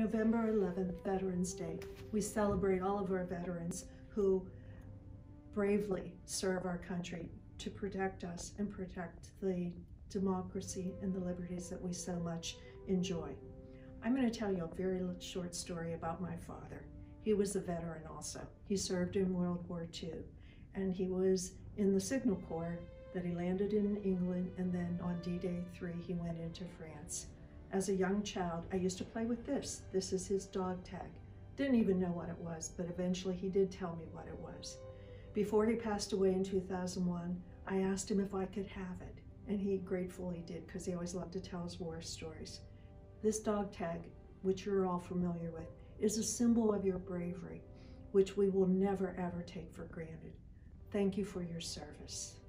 November 11th, Veterans Day, we celebrate all of our veterans who bravely serve our country to protect us and protect the democracy and the liberties that we so much enjoy. I'm going to tell you a very short story about my father. He was a veteran also. He served in World War II and he was in the Signal Corps that he landed in England and then on D-Day 3 he went into France. As a young child, I used to play with this. This is his dog tag. Didn't even know what it was, but eventually he did tell me what it was. Before he passed away in 2001, I asked him if I could have it, and he gratefully did because he always loved to tell his war stories. This dog tag, which you're all familiar with, is a symbol of your bravery, which we will never ever take for granted. Thank you for your service.